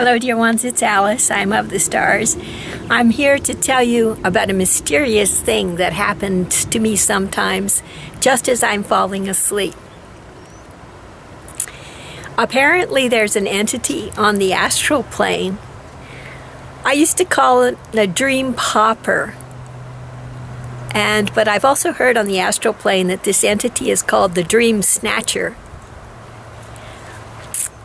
Hello, dear ones, it's Alice. I'm of the stars. I'm here to tell you about a mysterious thing that happened to me sometimes just as I'm falling asleep. Apparently, there's an entity on the astral plane. I used to call it a dream popper. And but I've also heard on the astral plane that this entity is called the dream snatcher.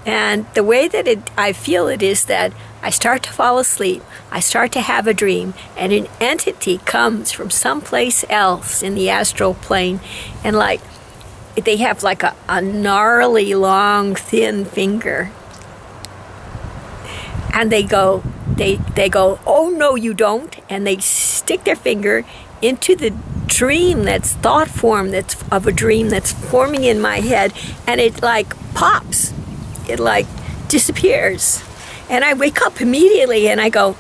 And the way that it, I feel it is that I start to fall asleep, I start to have a dream, and an entity comes from someplace else in the astral plane, and like they have like a, a gnarly, long, thin finger, and they go, they they go, oh no, you don't, and they stick their finger into the dream that's thought form that's of a dream that's forming in my head, and it like pops it like disappears. And I wake up immediately and I go,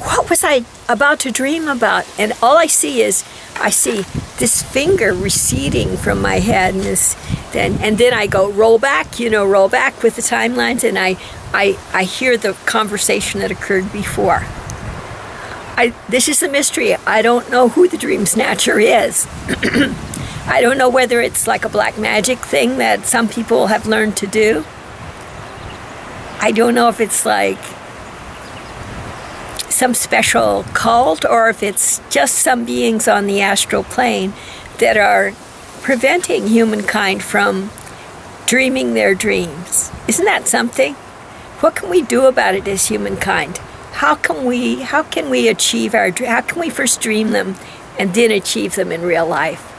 what was I about to dream about? And all I see is I see this finger receding from my head and this then and then I go roll back, you know, roll back with the timelines and I I I hear the conversation that occurred before. I this is a mystery. I don't know who the dream snatcher is. I don't know whether it's like a black magic thing that some people have learned to do. I don't know if it's like some special cult or if it's just some beings on the astral plane that are preventing humankind from dreaming their dreams. Isn't that something? What can we do about it as humankind? How can we how can we achieve our how can we first dream them and then achieve them in real life?